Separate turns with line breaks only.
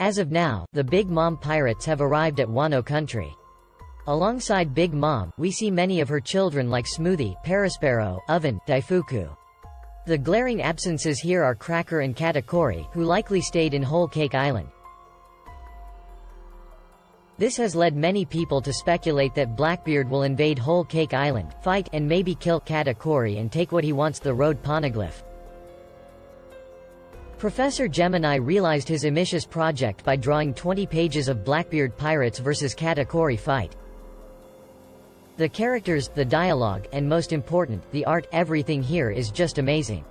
As of now, the Big Mom pirates have arrived at Wano country. Alongside Big Mom, we see many of her children like Smoothie, Perospero, Oven, Daifuku. The glaring absences here are Cracker and Katakuri, who likely stayed in Whole Cake Island. This has led many people to speculate that Blackbeard will invade Whole Cake Island, fight, and maybe kill Katakuri and take what he wants the road poneglyph. Professor Gemini realized his ambitious project by drawing 20 pages of Blackbeard pirates vs Katakuri fight. The characters, the dialogue, and most important, the art, everything here is just amazing.